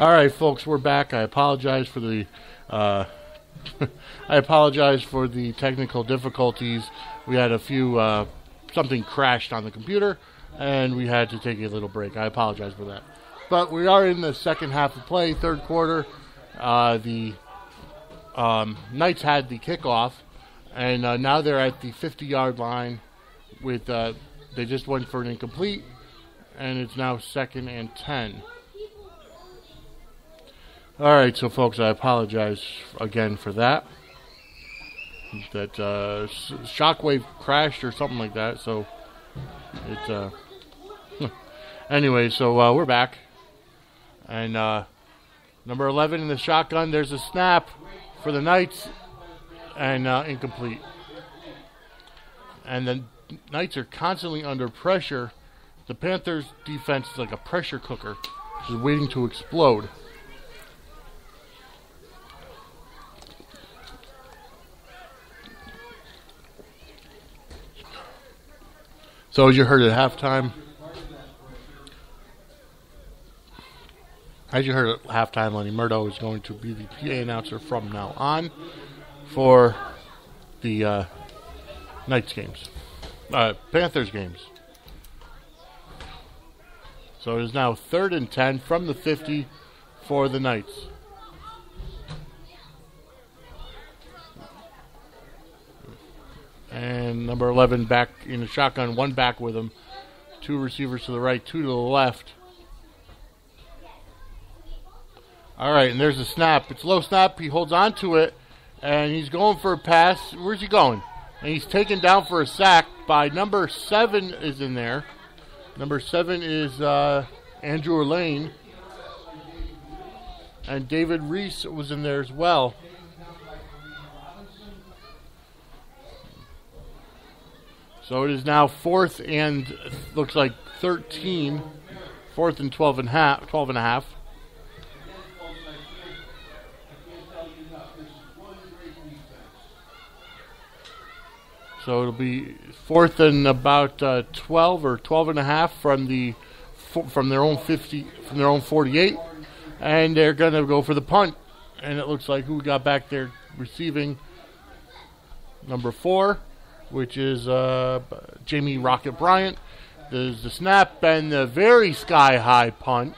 All right, folks, we're back. I apologize for the. Uh, I apologize for the technical difficulties. We had a few. Uh, something crashed on the computer, and we had to take a little break. I apologize for that. But we are in the second half of play, third quarter. Uh, the um, Knights had the kickoff, and uh, now they're at the 50 yard line. With uh, they just went for an incomplete, and it's now second and 10. All right, so folks, I apologize again for that. That uh, shockwave crashed or something like that. So it. Uh, anyway, so uh, we're back, and uh, number 11 in the shotgun. There's a snap for the Knights, and uh, incomplete. And the Knights are constantly under pressure. The Panthers' defense is like a pressure cooker, just waiting to explode. So as you heard at halftime, as you heard at halftime, Lenny Murdo is going to be the PA announcer from now on for the uh, Knights games, uh, Panthers games. So it is now third and ten from the 50 for the Knights. And number 11 back in the shotgun, one back with him. Two receivers to the right, two to the left. All right, and there's a snap. It's low snap. He holds on to it, and he's going for a pass. Where's he going? And he's taken down for a sack by number seven is in there. Number seven is uh, Andrew Lane. And David Reese was in there as well. So it is now fourth and looks like 13, fourth and 12 and half, 12 and a half. So it'll be fourth and about uh, 12 or 12 and a half from the from their own 50 from their own 48, and they're going to go for the punt. And it looks like who got back there receiving number four which is uh, Jamie Rocket Bryant. There's the snap and the very sky high punt.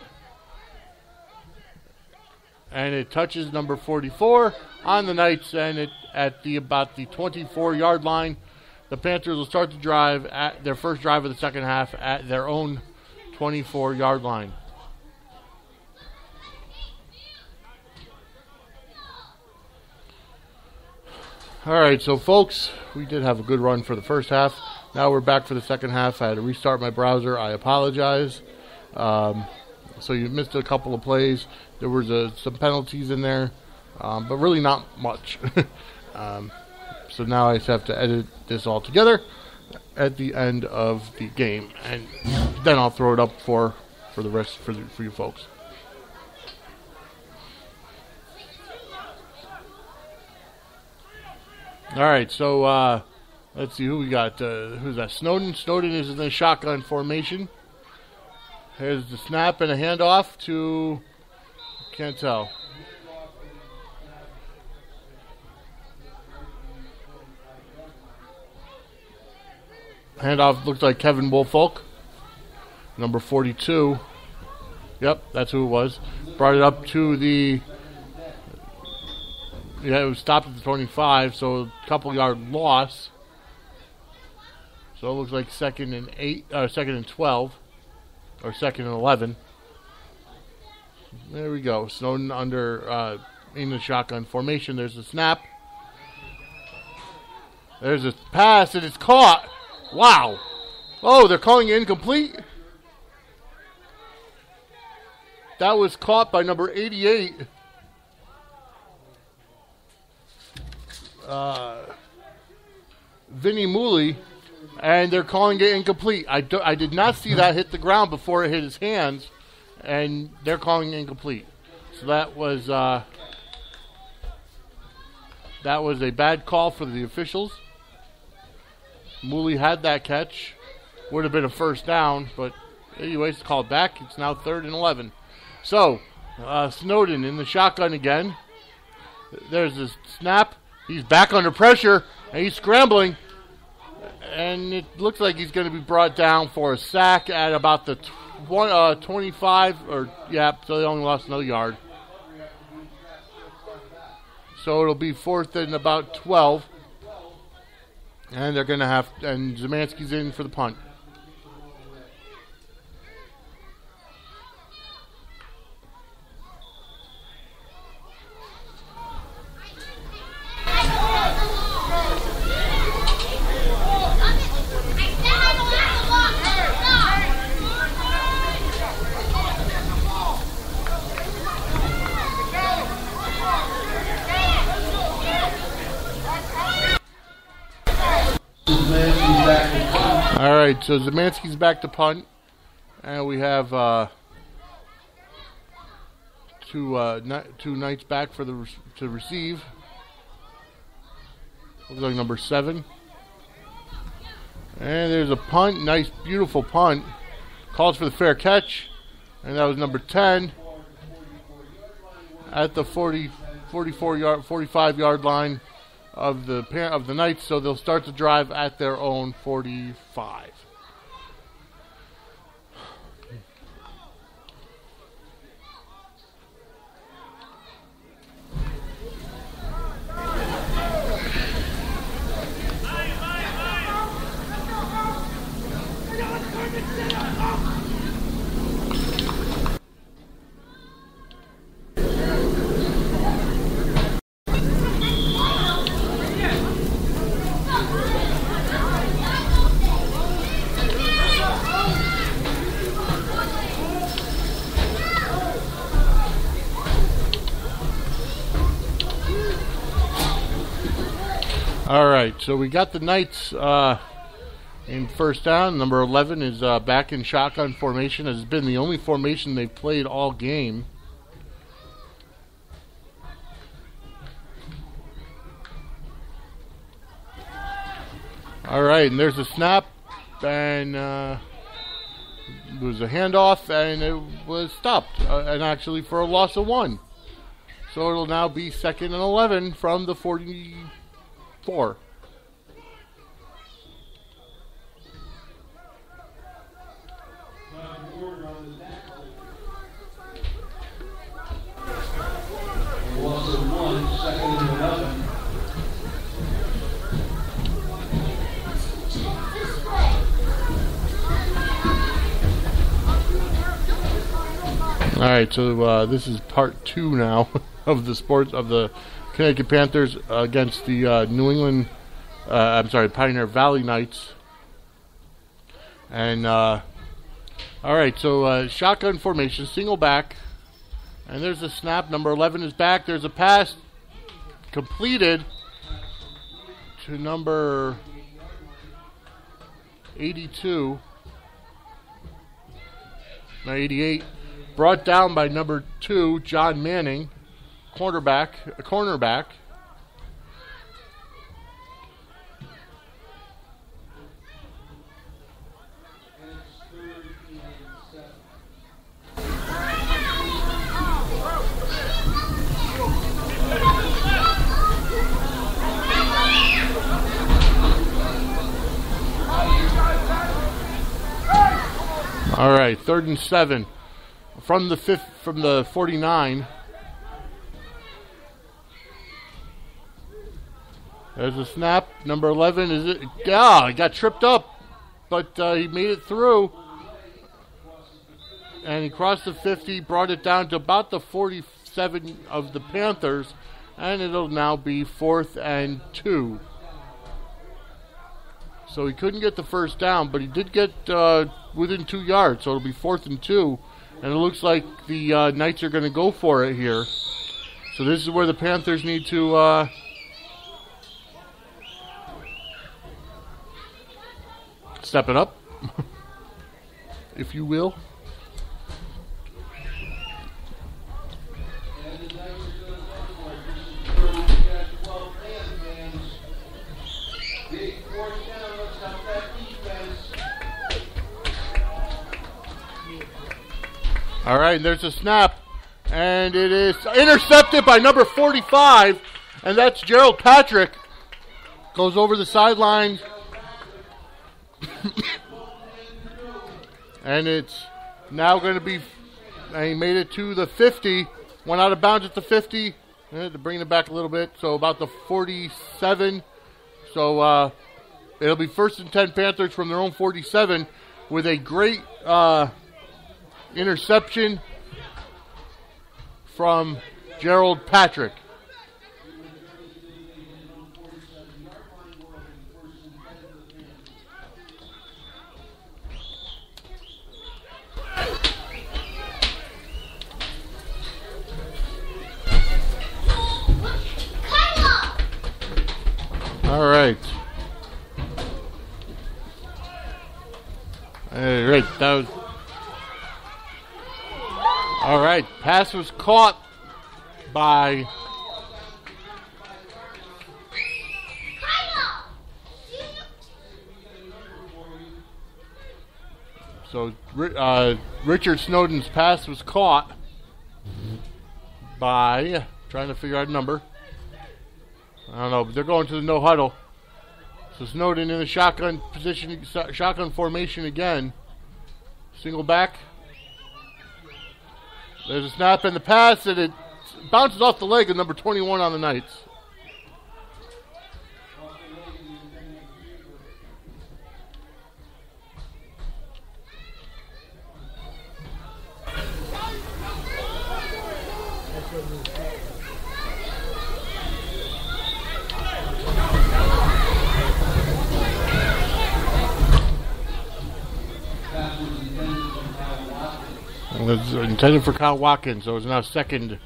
And it touches number 44 on the Knights, and it at the about the 24 yard line. The Panthers will start the drive at their first drive of the second half at their own 24 yard line. All right, so folks, we did have a good run for the first half. Now we're back for the second half. I had to restart my browser. I apologize. Um, so you missed a couple of plays. There was uh, some penalties in there, um, but really not much. um, so now I just have to edit this all together at the end of the game, and then I'll throw it up for for the rest for the, for you folks. All right, so uh, let's see who we got. Uh, who's that? Snowden. Snowden is in the shotgun formation. Here's the snap and a handoff to. Can't tell. Handoff looks like Kevin Wolfolk, number 42. Yep, that's who it was. Brought it up to the yeah, it was stopped at the 25, so a couple yard loss. So it looks like second and eight, or second and 12, or second and 11. There we go. Snowden under uh, in the shotgun formation. There's a snap. There's a pass, and it's caught. Wow. Oh, they're calling it incomplete. That was caught by number 88. Uh, Vinny Mooley, and they're calling it incomplete. I, do, I did not see that hit the ground before it hit his hands, and they're calling it incomplete. So that was uh, that was a bad call for the officials. Mooley had that catch, would have been a first down, but anyways, it's called back. It's now third and eleven. So Uh, Snowden in the shotgun again. There's this snap. He's back under pressure and he's scrambling. And it looks like he's going to be brought down for a sack at about the tw- uh, 25 or yeah, so they only lost another yard. So it'll be fourth and about 12. And they're going to have, and Zemansky's in for the punt. All right, so Zemansky's back to punt, and we have uh, two uh, ni- two knights back for the re- to receive. Looks like number seven, and there's a punt, nice, beautiful punt. Calls for the fair catch, and that was number ten at the 40, 44 yard, 45 yard line of the of the Knights, so they'll start the drive at their own 45. All right, so we got the Knights uh, in first down. Number 11 is uh, back in shotgun formation. Has been the only formation they've played all game. All right, and there's a snap, and uh, it was a handoff, and it was stopped, uh, and actually for a loss of one. So it'll now be second and 11 from the 44. Eleven. All right, so uh, this is part two now of the sports of the Connecticut Panthers against the uh, New England. Uh, I'm sorry, Pioneer Valley Knights. And uh, all right, so uh, shotgun formation, single back, and there's a snap. Number 11 is back. There's a pass completed to number 82. No, 88 brought down by number two, John Manning, cornerback, a cornerback. All right, third and seven from the fifth, from the 49. There's a snap. Number 11 is it? Yeah, he got tripped up, but uh, he made it through. And he crossed the 50, brought it down to about the 47 of the Panthers, and it'll now be fourth and two. So he couldn't get the first down, but he did get uh, within two yards, so it'll be fourth and two. And it looks like the uh, Knights are going to go for it here. So this is where the Panthers need to. Step it up, if you will. All right, there's a snap, And it is intercepted by number 45, and that's Gerald Patrick. Goes over the sideline. and it's now going to be. And he made it to the 50. Went out of bounds at the 50. eh, to bring it back a little bit. So about the 47. So uh, it'll be first and 10 Panthers from their own 47 with a great uh, interception from Gerald Patrick. All right. All right, that was. All right, pass was caught by so uh, Richard Snowden's pass was caught by trying to figure out a number. I don't know, but they're going to the no huddle. So Snowden in the shotgun position, shotgun formation again. Single back. There's a snap and the pass, and it bounces off the leg of number 21 on the Knights. Intended for Kyle Watkins, so it's now second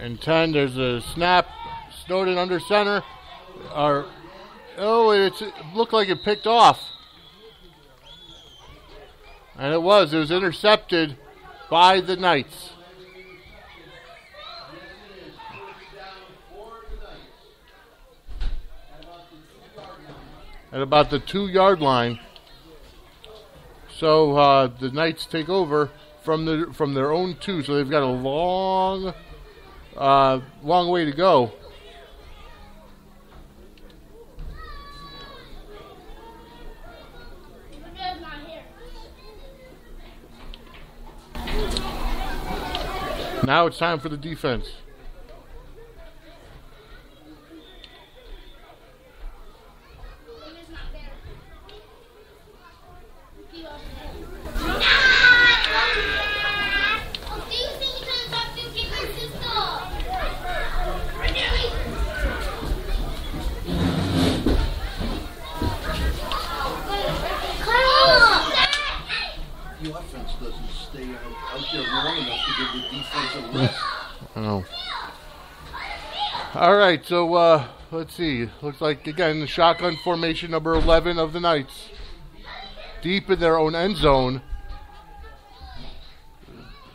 and 10. There's a snap. Snowden under center. Or, oh, it's, it looked like it picked off. And it was. It was intercepted by the Knights. At about the two yard line. So uh, the Knights take over from the from their own two. So they've got a long, uh, long way to go. Now it's time for the defense. The offense doesn't stay Oh. All right, so uh, let's see. Looks like again the shotgun formation number eleven of the Knights, deep in their own end zone,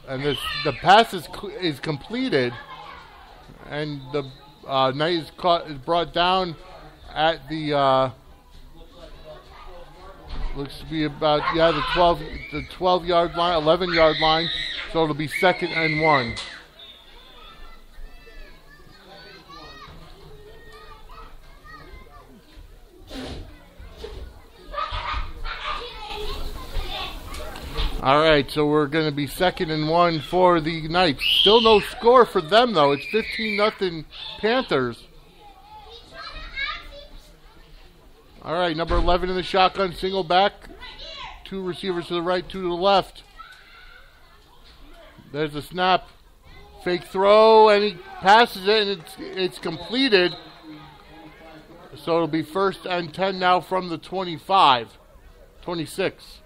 and this the pass is is completed, and the uh, Knight is caught is brought down at the. Uh, looks to be about yeah the twelve the twelve yard line, eleven yard line, so it'll be second and one. All right, so we're going to be second and one for the Knights. Still no score for them though. It's 15 nothing Panthers. All right, number 11 in the shotgun, single back, two receivers to the right, two to the left. There's the snap, fake throw, and he passes it, and it's it's completed. So it'll be first and 10 now from the 25, 26.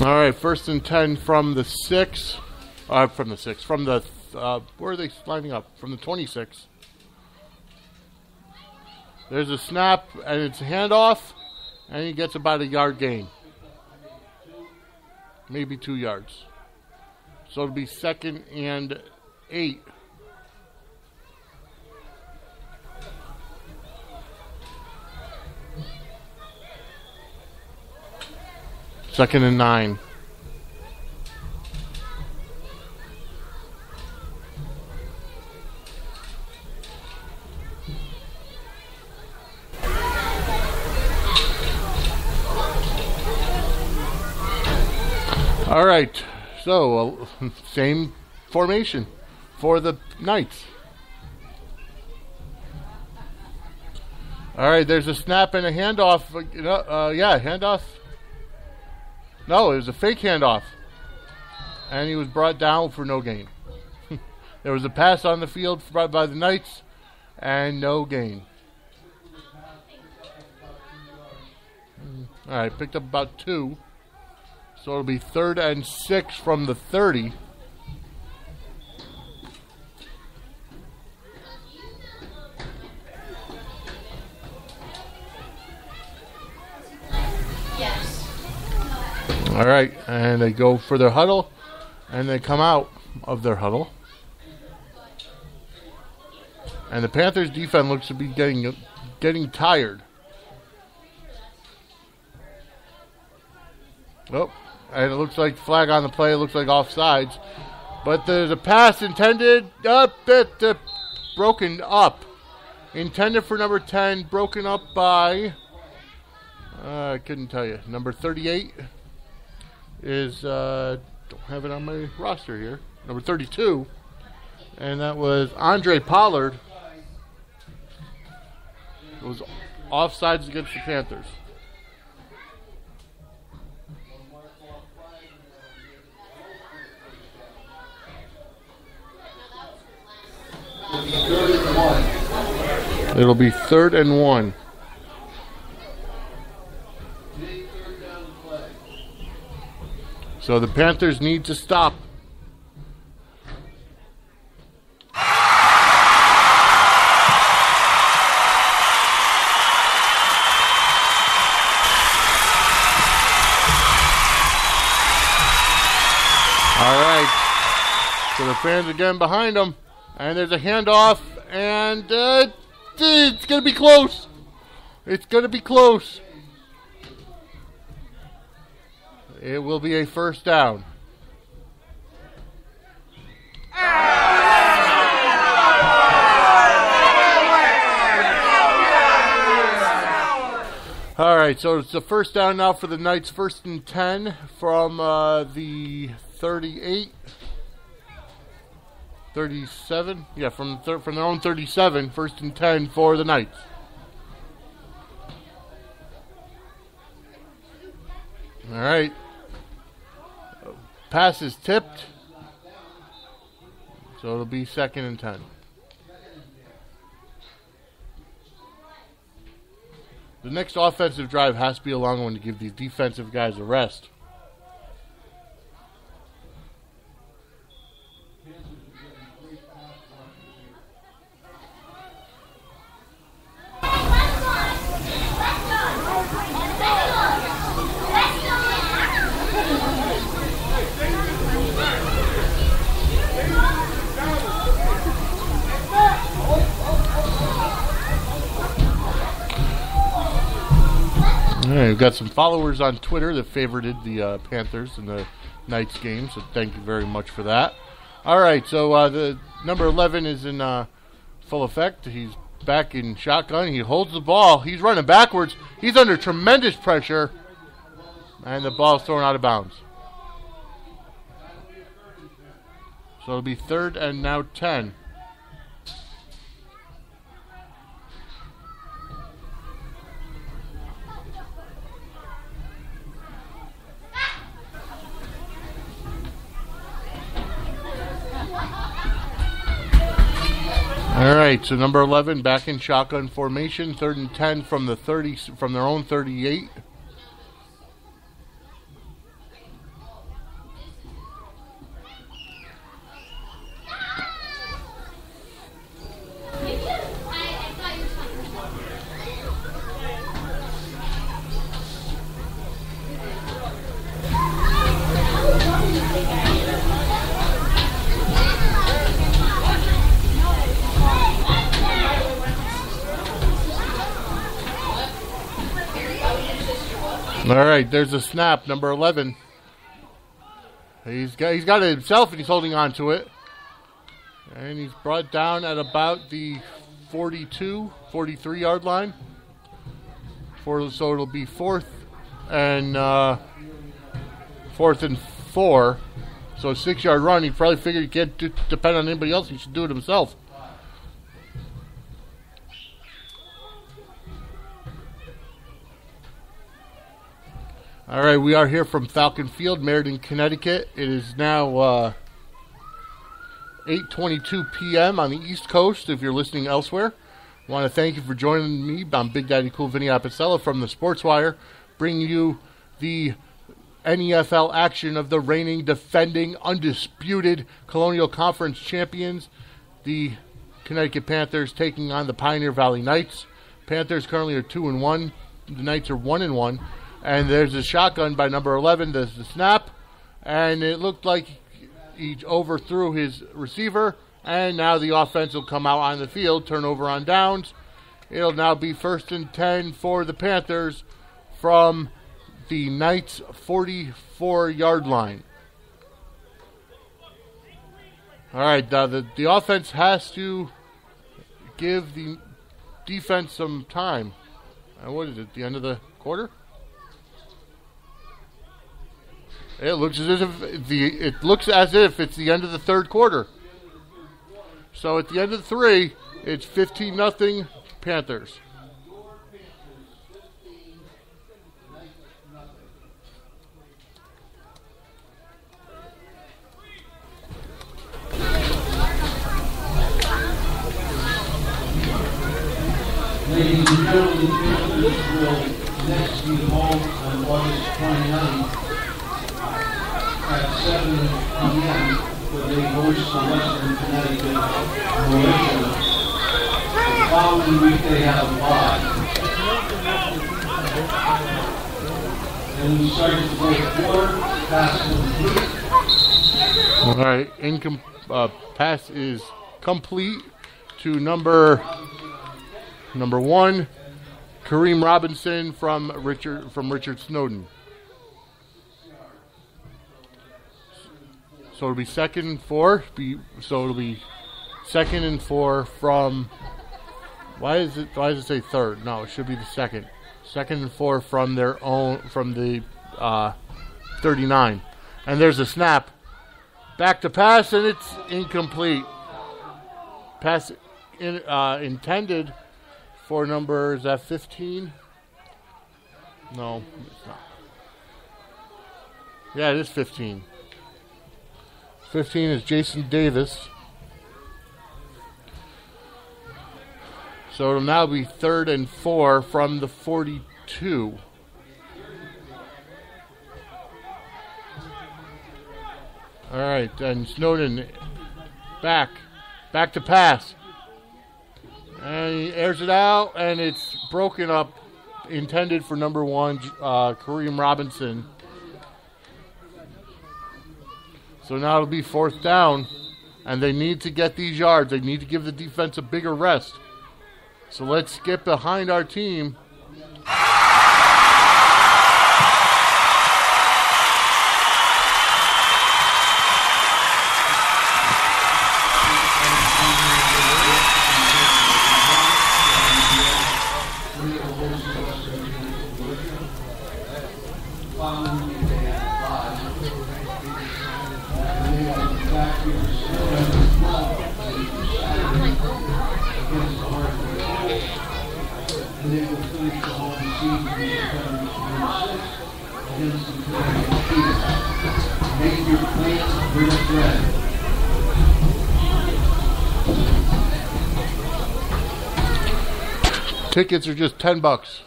All right, first and ten from the six, uh, from the six, from the uh, where are they lining up? From the twenty-six. There's a snap, and it's a handoff, and he gets about a yard gain, maybe two yards. So it'll be second and eight. Second and nine. All right. So, uh, same formation for the Knights. All right, there's a snap and a handoff. Uh, uh, yeah, handoff. No, it was a fake handoff. And he was brought down for no gain. there was a pass on the field brought by the Knights and no gain. All right, picked up about two. So it'll be third and six from the 30. All right, and they go for their huddle, and they come out of their huddle. And the Panthers' defense looks to be getting getting tired. Oh, and it looks like flag on the play. It looks like offsides, but there's a pass intended up, bit uh, broken up, intended for number ten, broken up by. Uh, I couldn't tell you. Number 38 is uh, don't have it on my roster here. Number 32, and that was Andre Pollard. It was offsides against the Panthers. It'll be third and one. Big third down play. So the Panthers need to stop. All right. So the fans again behind them. And there's a handoff. And uh, it's going to be close. It's going to be close. It will be a first down. All right, so it's the first down now for the Knights, first and 10 from uh, the 38. 37? Yeah, from, thir- from their own 37, first and 10 for the Knights. All right. Pass is tipped. So it'll be second and 10. The next offensive drive has to be a long one to give these defensive guys a rest. All right, we've got some followers on Twitter that favorited the uh, Panthers in the Knights game, so thank you very much for that. All right, so uh, the number 11 is in uh, full effect. He's back in shotgun. He holds the ball. He's running backwards. He's under tremendous pressure, and the ball's thrown out of bounds. So it'll be third and now 10. All right, so number 11 back in shotgun formation, third and 10 from the 30 from their own 38. All right, there's a snap, number 11. He's got he's got it himself and he's holding on to it. And he's brought down at about the 42, 43 yard line. For so it'll be fourth and uh, fourth and four. So a six yard run. He probably figured he can't d- depend on anybody else. He should do it himself. All right, we are here from Falcon Field, Meriden, Connecticut. It is now uh, 8:22 p.m. on the East Coast. If you're listening elsewhere, I want to thank you for joining me. I'm Big Daddy Cool Vinnie Apicella from the Sports Wire, bringing you the NEFL action of the reigning, defending, undisputed Colonial Conference champions, the Connecticut Panthers, taking on the Pioneer Valley Knights. Panthers currently are two and one. The Knights are one and one. And there's a shotgun by number 11. There's the snap, and it looked like he overthrew his receiver. And now the offense will come out on the field, turnover on downs. It'll now be first and 10 for the Panthers from the Knights' 44 yard line. All right, the, the offense has to give the defense some time. Uh, what is it, the end of the quarter? It looks as if the it looks as if it's the end of the third quarter. So at the end of three, it's 15 nothing Panthers. Ladies and gentlemen, Panthers will next be home on August 29th at 7 p.m. where they host the Western Connecticut Militia. The following week they a. And we start the fourth quarter, pass complete. All right, income uh, pass is complete to number number one, Kareem Robinson from Richard from Richard Snowden. So it'll be second and four. Be so it'll be second and four from. Why is it? Why does it say third? No, it should be the second. Second and four from their own from the uh, 39. And there's a snap. Back to pass, and it's incomplete. Pass in, uh, intended for number, is that 15? No, it's not. Yeah, it is 15. 15 is Jason Davis. So it'll now be third and four from the 42. All right, and Snowden back, back to pass. And he airs it out, and it's broken up, intended for number one, uh, Kareem Robinson. So now it'll be fourth down, and they need to get these yards. They need to give the defense a bigger rest. So let's get behind our team. A friend. Tickets are just 10 bucks.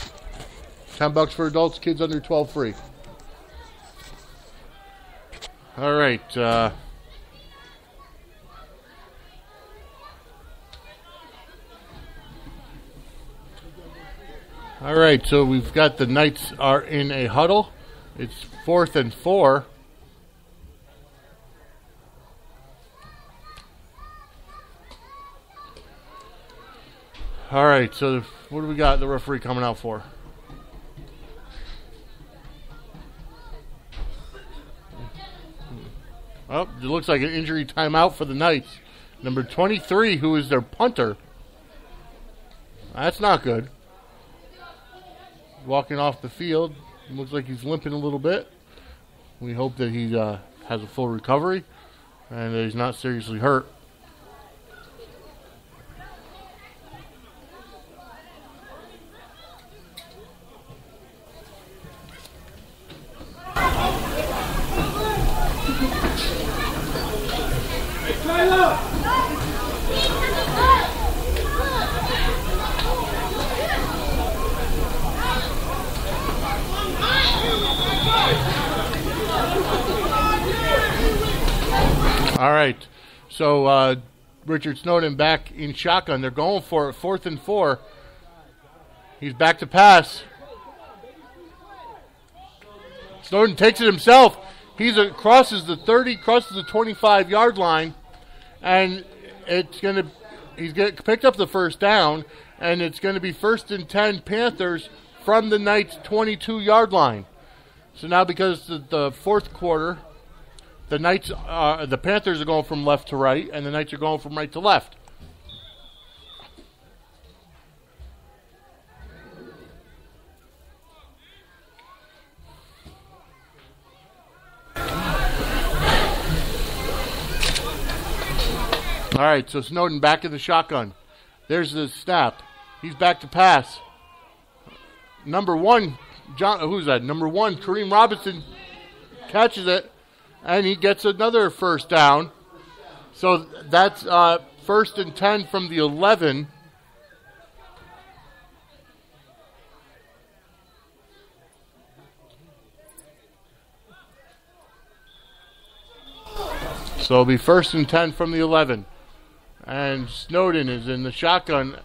10 bucks for adults, kids under 12 free. All right. Uh, all right, so we've got the Knights are in a huddle. It's fourth and four. All right, so what do we got the referee coming out for? Well, it looks like an injury timeout for the Knights. Number 23, who is their punter. That's not good. Walking off the field. Looks like he's limping a little bit. We hope that he uh, has a full recovery and that he's not seriously hurt. All right. So uh, Richard Snowden back in shotgun. They're going for it, fourth and four. He's back to pass. Snowden takes it himself. He's a, crosses the 30, crosses the 25 yard line, and it's going to. He's get, picked up the first down, and it's going to be first and 10 Panthers from the Knights' 22 yard line. So now, because the fourth quarter, the Knights, uh, the Panthers are going from left to right, and the Knights are going from right to left. All right, so Snowden back in the shotgun. There's the snap. He's back to pass. Number one, John. Who's that? Number one, Kareem Robinson catches it, and he gets another first down. So that's uh, first and ten from the eleven. So it'll be first and ten from the eleven. And Snowden is in the shotgun.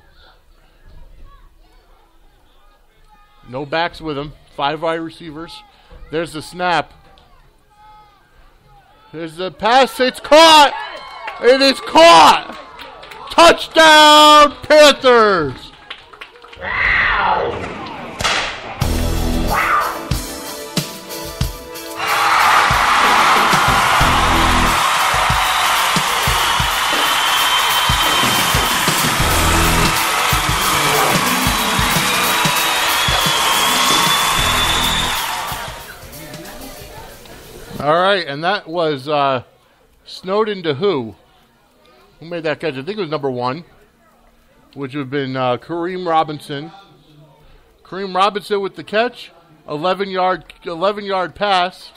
No backs with him. Five wide receivers. There's the snap. There's the pass. It's caught. It is caught. Touchdown, Panthers. All right, and that was uh, Snowden to who? Who made that catch? I think it was number one, which would have been uh, Kareem Robinson. Kareem Robinson with the catch, eleven yard, eleven yard pass.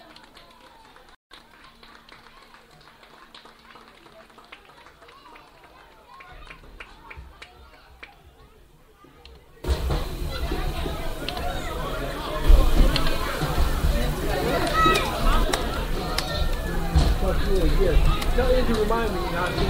你看。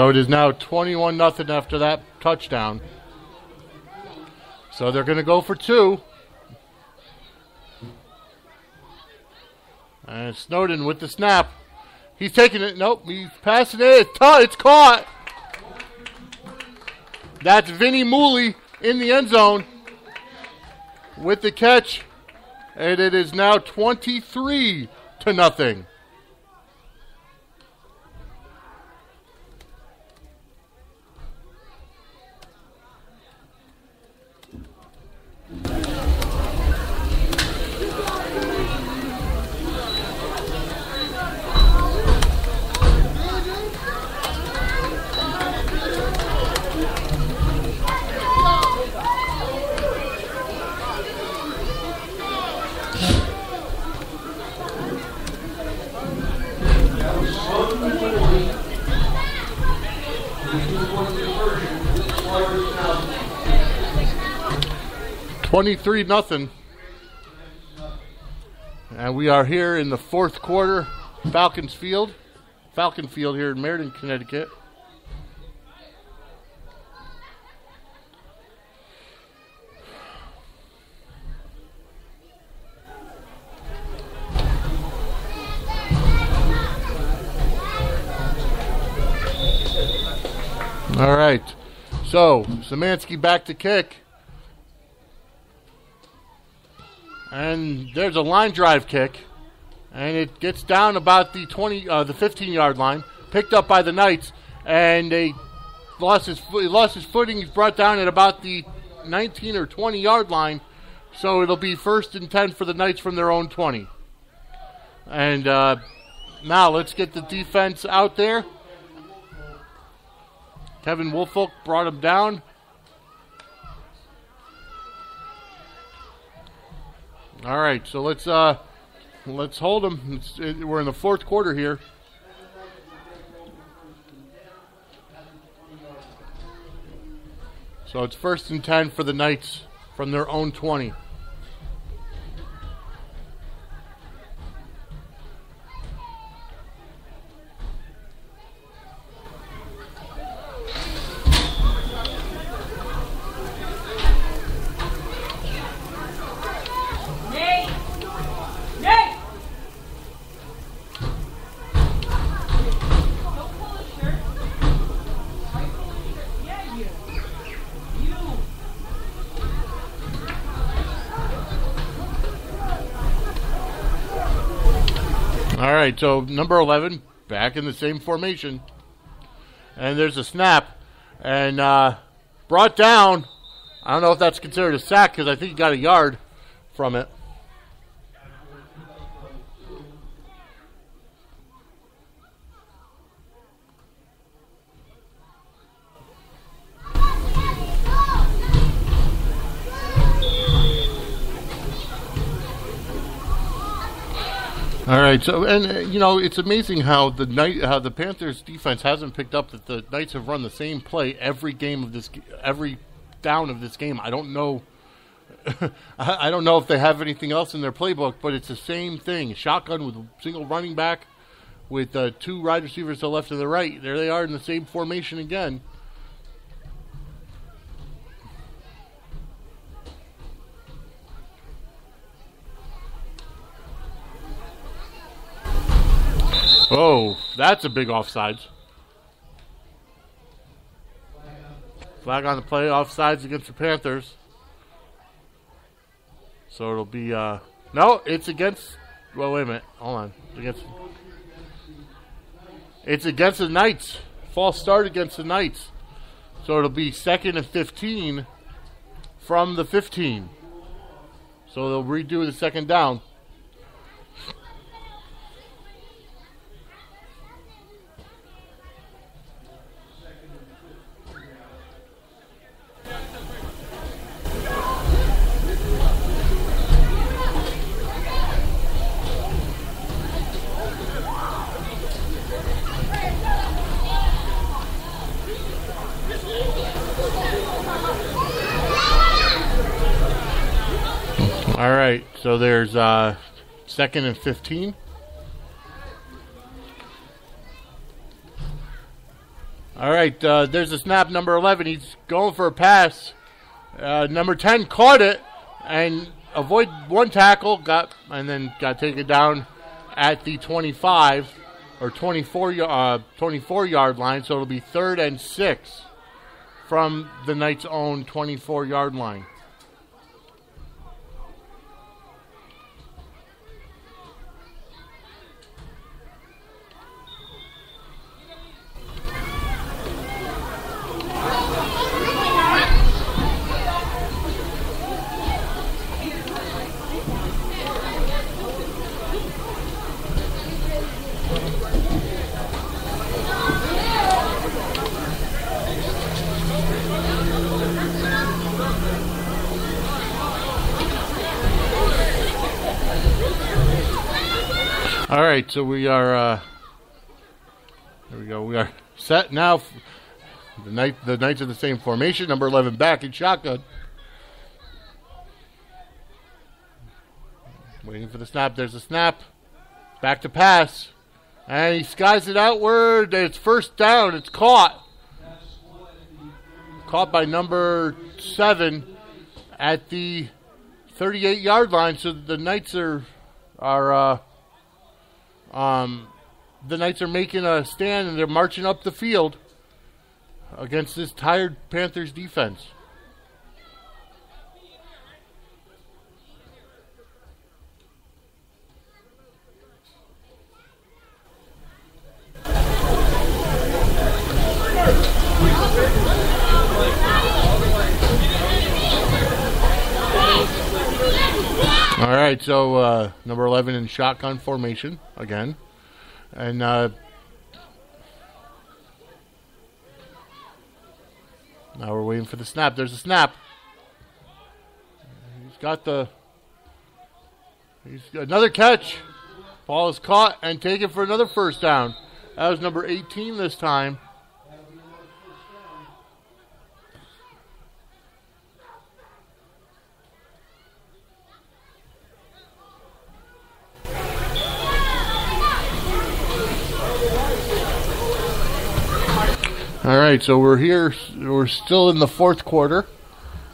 So it is now 21 nothing after that touchdown. So they're going to go for two. And Snowden with the snap. He's taking it. Nope, he's passing it. It's, caught. That's Vinny Mooley in the end zone with the catch. And it is now 23 to nothing. Twenty-three nothing. And we are here in the fourth quarter, Falcons Field. Falcon Field here in Meriden, Connecticut. All right. So, Szymanski back to kick. And there's a line drive kick. And it gets down about the 20, uh, the 15 yard line. Picked up by the Knights. And they lost his, he lost his footing. He's brought down at about the 19 or 20 yard line. So it'll be first and 10 for the Knights from their own 20. And uh, now let's get the defense out there. Kevin Wolfolk brought him down. All right, so let's uh let's hold him. It's, it, we're in the fourth quarter here. So it's first and 10 for the Knights from their own 20. All right, so number 11 back in the same formation. And there's a snap. And uh, brought down. I don't know if that's considered a sack because I think he got a yard from it. All right, so and uh, you know it's amazing how the night how the Panthers defense hasn't picked up that the Knights have run the same play every game of this every down of this game. I don't know. I don't know if they have anything else in their playbook, but it's the same thing: shotgun with a single running back, with uh, two wide receivers to the left and the right. There they are in the same formation again. Oh, that's a big offsides. Flag on the play, offsides against the Panthers. So it'll be uh no, it's against well wait a minute. Hold on. It's against It's against the Knights. False start against the Knights. So it'll be second and fifteen from the fifteen. So they'll redo the second down. All right, so there's uh, second and 15. All right, uh, there's a snap, number 11. He's going for a pass. Uh, number 10 caught it and avoid one tackle, got and then got taken down at the 25 or 24 uh, 24 yard line. So it'll be third and six from the Knights' own 24 yard line. All right, so we are. Uh, there we go. We are set now. The night, the Knights of the same formation. Number eleven back in shotgun. Waiting for the snap. There's a snap. Back to pass. And he skies it outward. It's first down. It's caught. Caught by number seven at the 38 yard line. So the Knights are are uh, um, the Knights are making a stand and they're marching up the field against this tired Panthers defense. All right, so uh, number 11 in shotgun formation again. And uh, now we're waiting for the snap. There's a snap. He's got the. He's got another catch. Ball is caught and taken for another first down. That was number 18 this time. All right, so we're here. We're still in the fourth quarter,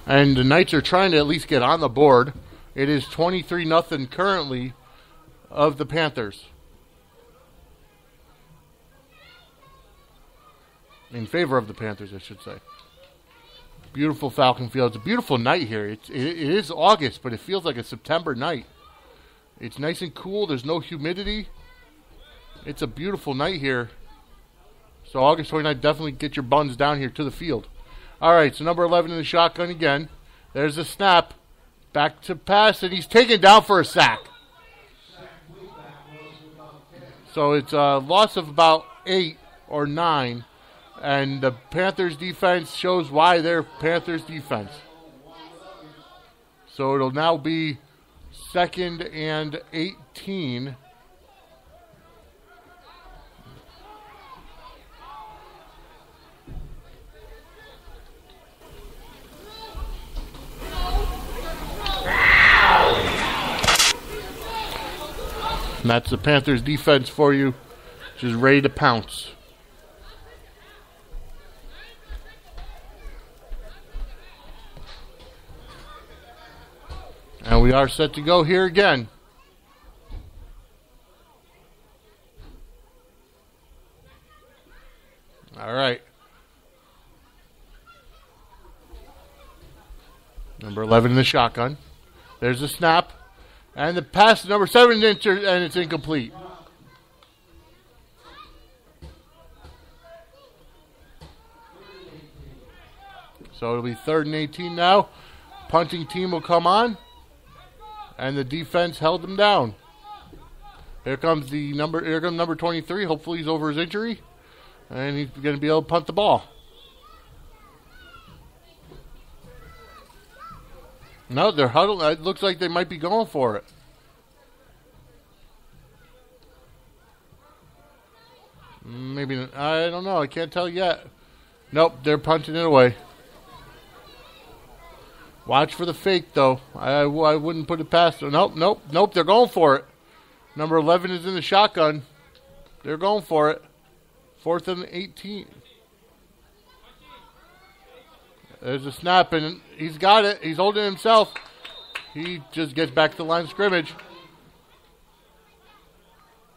and the Knights are trying to at least get on the board. It is twenty-three nothing currently of the Panthers in favor of the Panthers, I should say. Beautiful Falcon Field. It's a beautiful night here. It's, it, it is August, but it feels like a September night. It's nice and cool. There's no humidity. It's a beautiful night here. So August 29th, definitely get your buns down here to the field. All right, so number 11 in the shotgun again. There's a snap. Back to pass, and he's taken down for a sack. So it's a loss of about eight or nine. And the Panthers defense shows why they're Panthers defense. So it'll now be second and 18. And that's the Panthers defense for you, just ready to pounce. And we are set to go here again. All right. Number 11 in the shotgun. There's a snap. And the pass number 7 inter- and it's incomplete. So it'll be third and 18 now. Punting team will come on. And the defense held them down. Here comes the number here comes number 23. Hopefully he's over his injury. And he's going to be able to punt the ball. No, they're huddled. It looks like they might be going for it. Maybe I don't know. I can't tell yet. Nope, they're punting it away. Watch for the fake, though. I, I wouldn't put it past them. Nope, nope, nope. They're going for it. Number 11 is in the shotgun. They're going for it. Fourth and 18. There's a snap, and he's got it. He's holding himself. He just gets back to the line of scrimmage.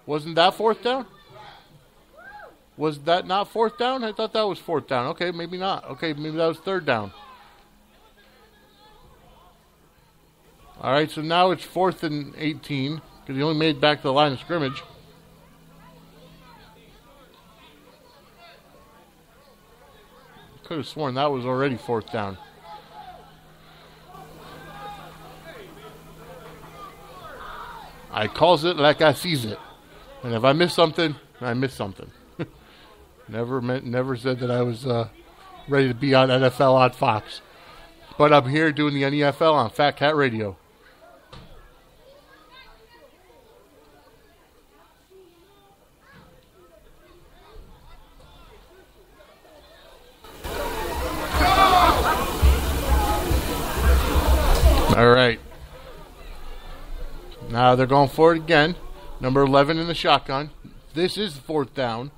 Wasn't that fourth down? Was that not fourth down? I thought that was fourth down. Okay, maybe not. Okay, maybe that was third down. All right, so now it's fourth and 18 because he only made back to the line of scrimmage. Could have sworn that was already fourth down. I calls it like I sees it, and if I miss something, I miss something. never meant, never said that I was uh, ready to be on NFL on Fox, but I'm here doing the NFL on Fat Cat Radio. Now they're going for it again. Number 11 in the shotgun. This is fourth down.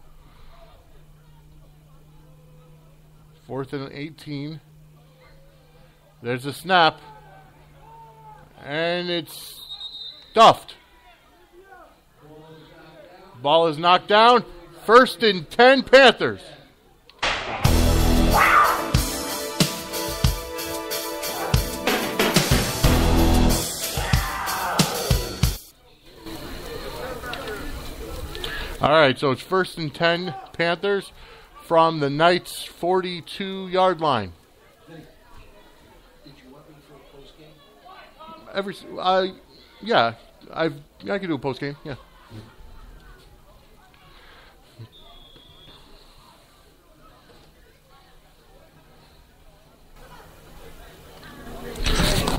Fourth and 18. There's a snap. And it's stuffed. Ball is knocked down. First and 10 Panthers. All right, so it's first and 10 Panthers from the Knights 42 yard line. Every, uh, yeah, I've, I can do a post game, yeah.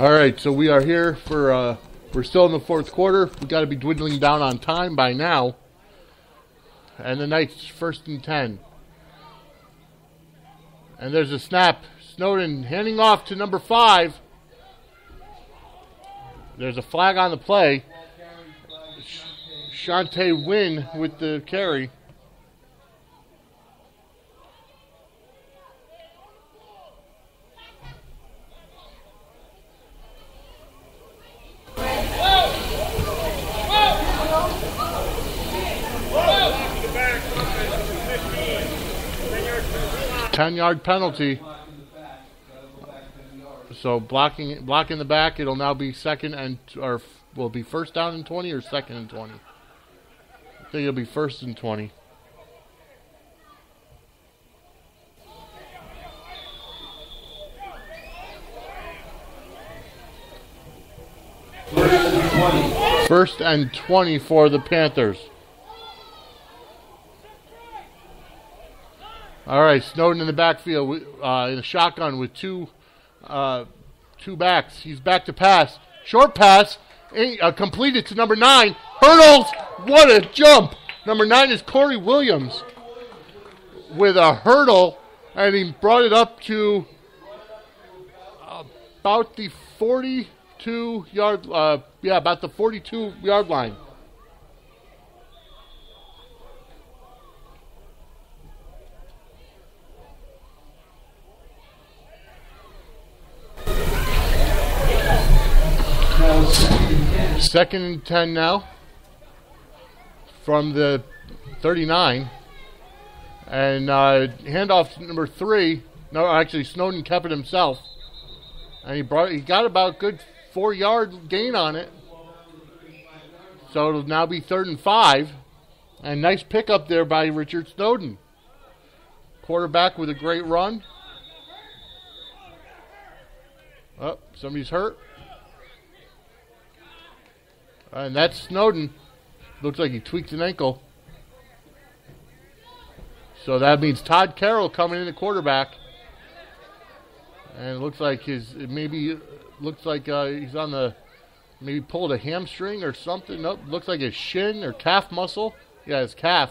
All right, so we are here for, uh, we're still in the fourth quarter. We've got to be dwindling down on time by now. And the Knights first and 10. And there's a snap. Snowden handing off to number five. There's a flag on the play. Shante Wynn with the carry. Ten yard penalty. So blocking blocking the back, it'll now be second and or will be first down and twenty or second and twenty. I think it'll be first and. First and 20. First and twenty for the Panthers. All right, Snowden in the backfield uh, in a shotgun with two uh, two backs. He's back to pass. Short pass eh, uh, completed to number nine. Hurdles. What a jump! Number nine is Corey Williams with a hurdle, and he brought it up to about the 42 yard. Uh, yeah, about the 42 yard line. Second and 10. Second and 10 now from the 39. And uh, handoff number three. No, actually, Snowden kept it himself. And he brought he got about a good four yard gain on it. So it'll now be third and five. And nice pickup there by Richard Snowden. Quarterback with a great run. Oh, somebody's hurt. And that's Snowden. Looks like he tweaked an ankle. So that means Todd Carroll coming in the quarterback. And it looks like his maybe looks like uh, he's on the maybe pulled a hamstring or something. Nope, looks like his shin or calf muscle. Yeah, his calf.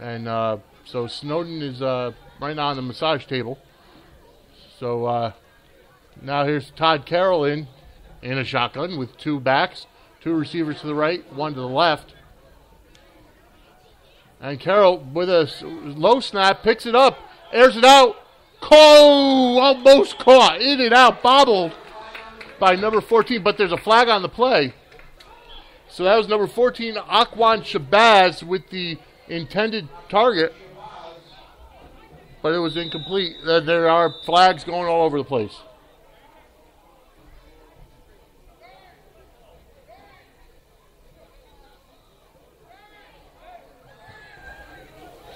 And uh, so Snowden is uh, right now on the massage table. So uh, now here's Todd Carroll in in a shotgun with two backs, two receivers to the right, one to the left. And Carroll with a low snap picks it up, airs it out. Cole almost caught in and out, bobbled by number 14, but there's a flag on the play. So that was number 14, Aquan Shabazz with the intended target. But it was incomplete. There are flags going all over the place.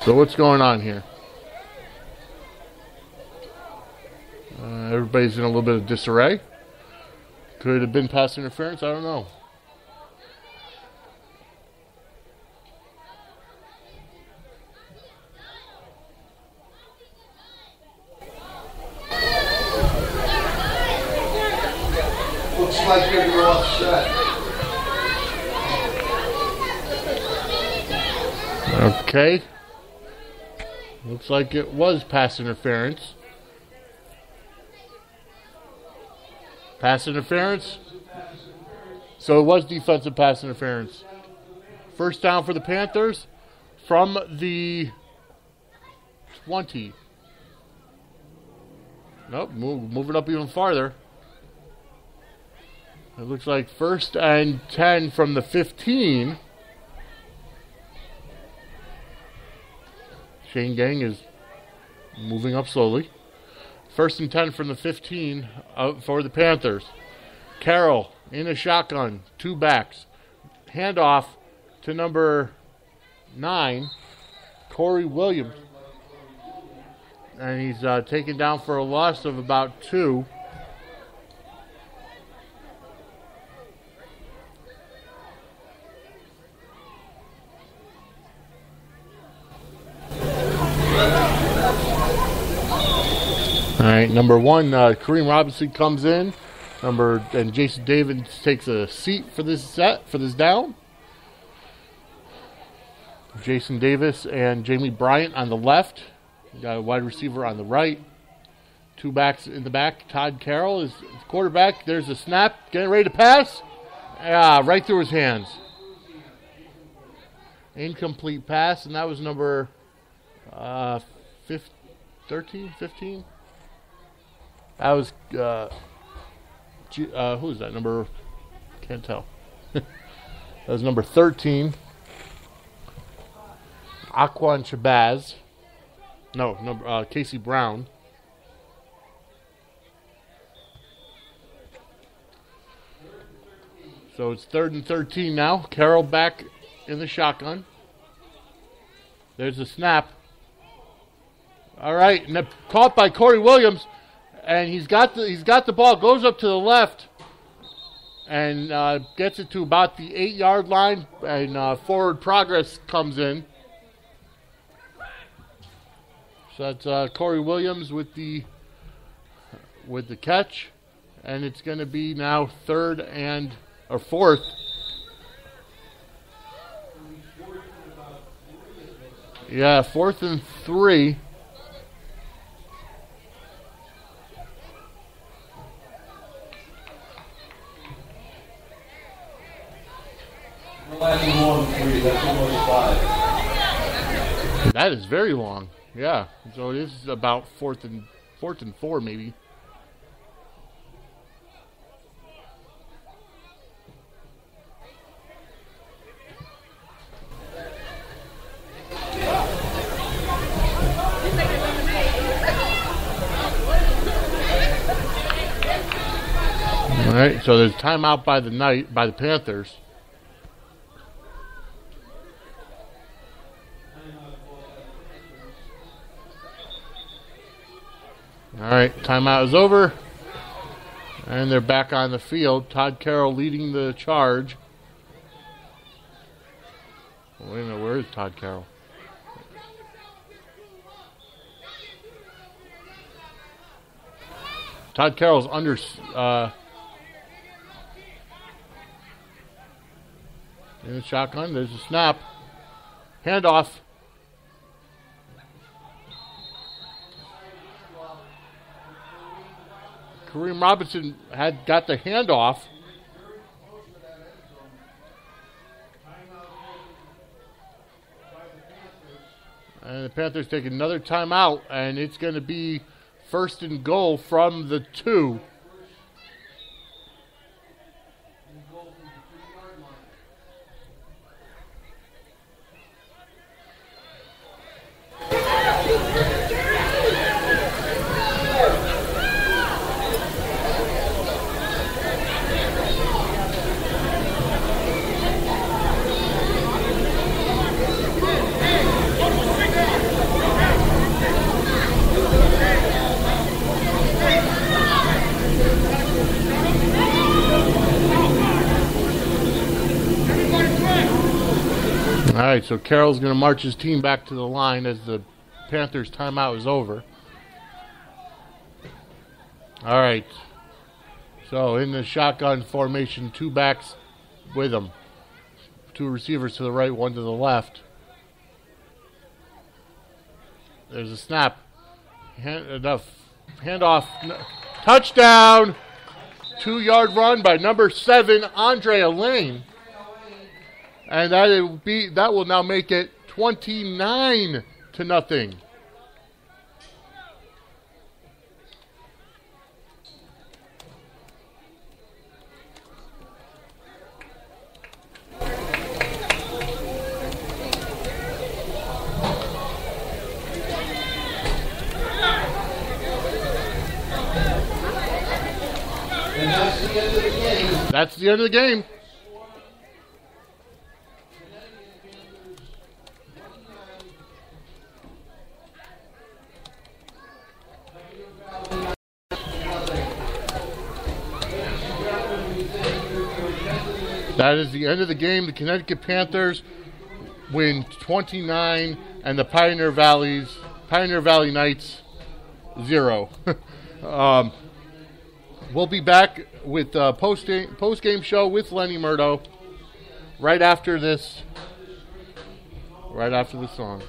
So what's going on here? Uh, everybody's in a little bit of disarray. Could it have been pass interference? I don't know. Looks like they were offset. Okay. Looks like it was pass interference. Pass interference. So it was defensive pass interference. First down for the Panthers from the 20. Nope, move, moving up even farther. It looks like first and 10 from the 15. Gang is moving up slowly. First and 10 from the 15 uh, for the Panthers. Carroll in a shotgun, two backs. Handoff to number 9, Corey Williams. And he's uh, taken down for a loss of about two. All right, number one, uh, Kareem Robinson comes in. Number and Jason Davis takes a seat for this set for this down. Jason Davis and Jamie Bryant on the left. Got a wide receiver on the right. Two backs in the back. Todd Carroll is quarterback. There's a snap. Getting ready to pass. Yeah, right through his hands. Incomplete pass, and that was number uh, 15, 13, 15. That was uh, uh, who is that? Number can't tell. that was number 13. Aquan Shabazz. No, number uh, Casey Brown. So it's third and 13 now. Carroll back in the shotgun. There's a snap. All right, and caught by Corey Williams, and he's got the he's got the ball. Goes up to the left, and uh, gets it to about the eight yard line, and uh, forward progress comes in. So that's uh, Corey Williams with the with the catch, and it's going to be now third and or fourth. Yeah, fourth and three. We're lacking more than three, that's almost five. That is very long. Yeah. So it is about fourth and fourth and four maybe. All right, so there's timeout by the night by the Panthers. All right, timeout is over. And they're back on the field. Todd Carroll leading the charge. Wait a minute, where is Todd Carroll? Todd Carroll's under. Uh, in the shotgun. There's a snap. Handoff. Kareem Robinson had got the handoff. And the Panthers take another timeout, and it's going to be first and goal from the two. All right, so Carroll's going to march his team back to the line as the Panthers' timeout is over. All right. So in the shotgun formation, two backs with them. Two receivers to the right, one to the left. There's a snap. Hand, enough. Handoff. Touchdown! two yard run by number seven, Andre Lane. And that will be that will now make it 29 to nothing. That's the end of the game. That's the end of the game. That is the end of the game. The Connecticut Panthers win 29, and the Pioneer Valleys, Pioneer Valley Knights, zero. um, we'll be back with uh, post post game show with Lenny Murdo right after this. Right after the song.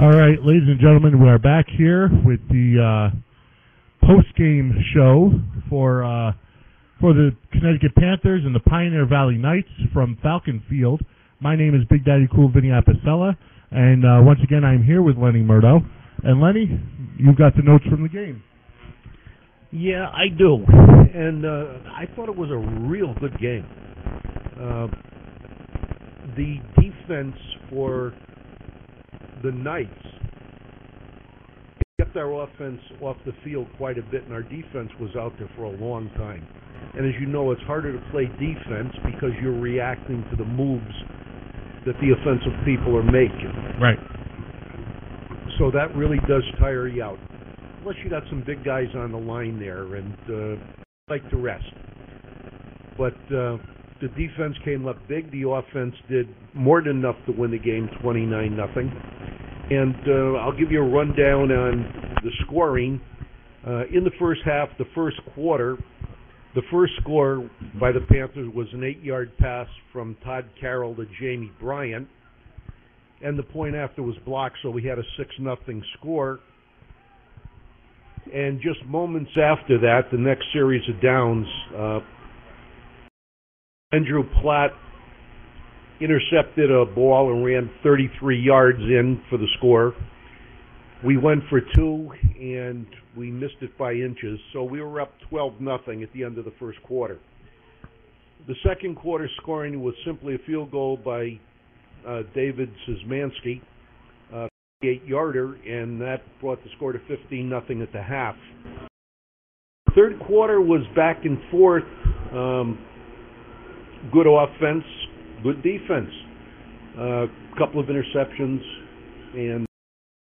All right, ladies and gentlemen, we are back here with the uh, post-game show for uh, for the Connecticut Panthers and the Pioneer Valley Knights from Falcon Field. My name is Big Daddy Cool Vinnie Apicella, and uh, once again, I'm here with Lenny Murdo. And Lenny, you've got the notes from the game. Yeah, I do. And uh, I thought it was a real good game. Uh, the defense for the Knights kept our offense off the field quite a bit, and our defense was out there for a long time. And as you know, it's harder to play defense because you're reacting to the moves that the offensive people are making. Right. So that really does tire you out. Unless you got some big guys on the line there and uh, like the rest. But uh, the defense came up big. The offense did more than enough to win the game, 29 nothing. And uh, I'll give you a rundown on the scoring. Uh, in the first half, the first quarter, the first score by the Panthers was an eight-yard pass from Todd Carroll to Jamie Bryant and the point after was blocked, so we had a six nothing score. And just moments after that, the next series of downs, uh, Andrew Platt intercepted a ball and ran 33 yards in for the score. We went for two and we missed it by inches, so we were up 12 nothing at the end of the first quarter. The second quarter scoring was simply a field goal by uh, David Szymanski, uh, 8 yarder, and that brought the score to 15 nothing at the half. Third quarter was back and forth. Um, good offense, good defense. A uh, couple of interceptions, and the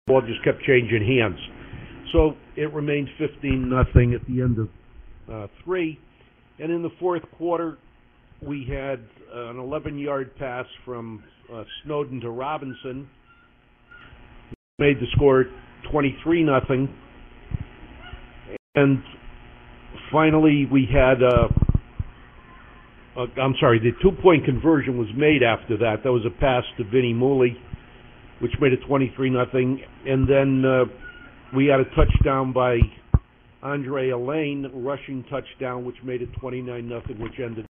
ball just kept changing hands. So it remained 15 nothing at the end of uh, three. And in the fourth quarter, we had uh, an 11 yard pass from uh, Snowden to Robinson. Made the score 23 nothing. And finally, we had. Uh, uh, I'm sorry, the two-point conversion was made after that. That was a pass to Vinny Mooley, which made it 23 nothing, and then uh, we had a touchdown by Andre Lane, rushing touchdown, which made it 29 nothing, which ended.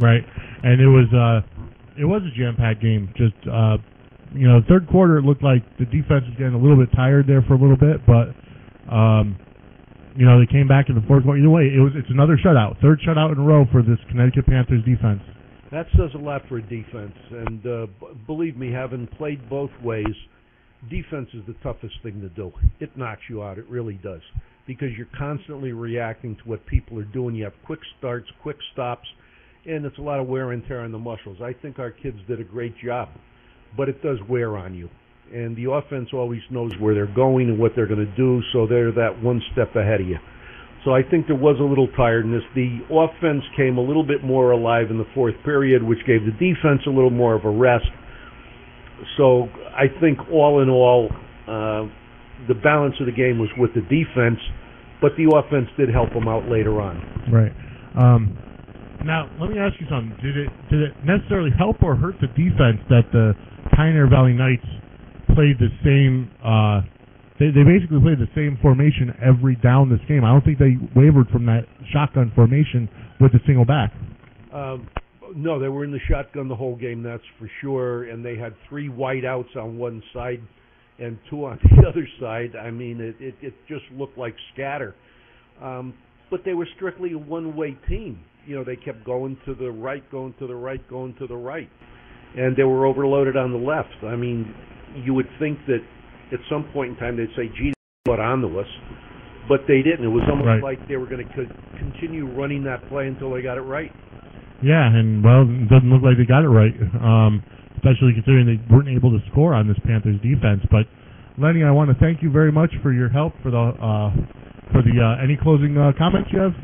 Right, and it was uh, it was a jam-packed game. Just uh, you know, third quarter it looked like the defense was getting a little bit tired there for a little bit, but um, you know they came back in the fourth quarter. Either way, it was it's another shutout, third shutout in a row for this Connecticut Panthers defense. That says a lot for a defense, and uh, b- believe me, having played both ways, defense is the toughest thing to do. It knocks you out. It really does, because you're constantly reacting to what people are doing. You have quick starts, quick stops, and it's a lot of wear and tear on the muscles. I think our kids did a great job, but it does wear on you. And the offense always knows where they're going and what they're going to do, so they're that one step ahead of you. So I think there was a little tiredness. The offense came a little bit more alive in the fourth period, which gave the defense a little more of a rest. So I think all in all, uh, the balance of the game was with the defense, but the offense did help them out later on. Right. Um, now, let me ask you something. Did it did it necessarily help or hurt the defense that the Pioneer Valley Knights played the same? Uh, they they basically played the same formation every down this game. I don't think they wavered from that shotgun formation with the single back. Um, no, they were in the shotgun the whole game, that's for sure. And they had three wideouts on one side and two on the other side. I mean, it it, it just looked like scatter. Um, but they were strictly a one-way team. You know, they kept going to the right, going to the right, going to the right, and they were overloaded on the left. I mean, you would think that at some point in time they'd say, "Gee, they got onto us," but they didn't. It was almost Right. like they were going to co- continue running that play until they got it right. Yeah, and well, it doesn't look like they got it right. Um, especially considering they weren't able to score on this Panthers defense. But Lenny, I want to thank you very much for your help for the uh, for the uh, any closing uh, comments you have.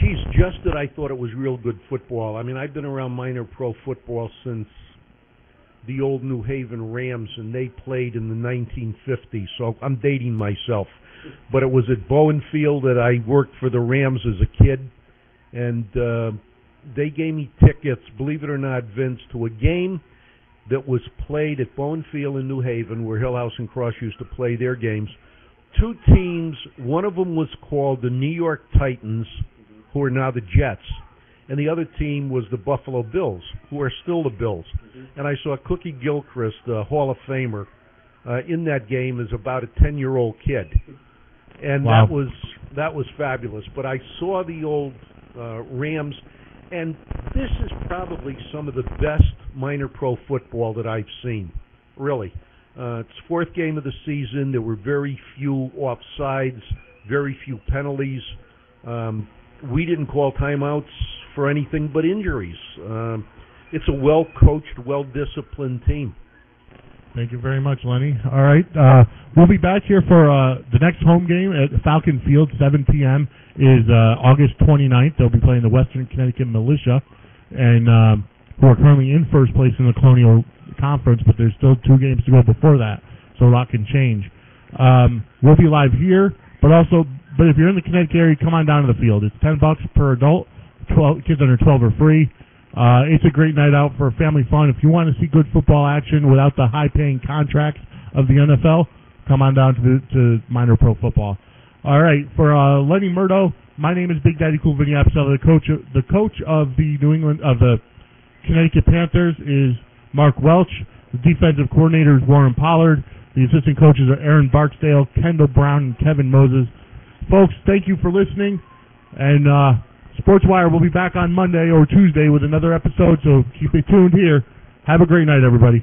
Geez, just that I thought it was real good football. I mean, I've been around minor pro football since the old New Haven Rams, and they played in the 1950s. So I'm dating myself, but it was at Bowen Field that I worked for the Rams as a kid, and uh, they gave me tickets, believe it or not, Vince, to a game that was played at Bowen Field in New Haven, where Hillhouse and Cross used to play their games. Two teams. One of them was called the New York Titans, who are now the Jets, and the other team was the Buffalo Bills, who are still the Bills. And I saw Cookie Gilchrist, the Hall of Famer, uh, in that game as about a ten-year-old kid, and Wow. that was that was fabulous. But I saw the old uh, Rams, and this is probably some of the best minor pro football that I've seen. Really, uh, it's fourth game of the season. There were very few offsides, very few penalties. Um, we didn't call timeouts for anything but injuries. Um, it's a well coached, well disciplined team. Thank you very much, Lenny. All right, uh, we'll be back here for uh, the next home game at Falcon Field, 7 p.m. is uh, August 29th. They'll be playing the Western Connecticut Militia, and um, who are currently in first place in the Colonial Conference, but there's still two games to go before that, so a lot can change. Um, we'll be live here, but also, but if you're in the Connecticut area, come on down to the field. It's 10 bucks per adult. 12 kids under 12 are free. Uh, it's a great night out for family fun. If you want to see good football action without the high-paying contracts of the NFL, come on down to the, to minor pro football. All right, for uh, Lenny Murdo, my name is Big Daddy Cool Vinnie Apicella. The coach, of, the coach of the New England of the Connecticut Panthers is Mark Welch. The defensive coordinator is Warren Pollard. The assistant coaches are Aaron Barksdale, Kendall Brown, and Kevin Moses. Folks, thank you for listening, and uh, SportsWire will be back on Monday or Tuesday with another episode, so keep it tuned here. Have a great night, everybody.